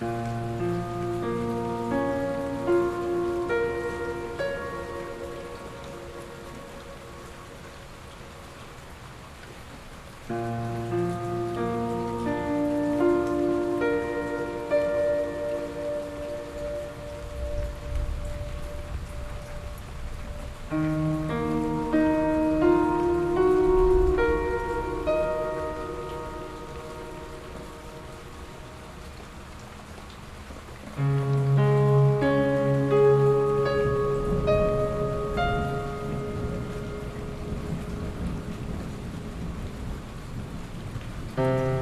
Música Bye.